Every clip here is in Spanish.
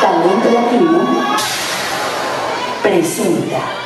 Talento Latino presenta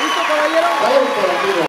Listo, caballero.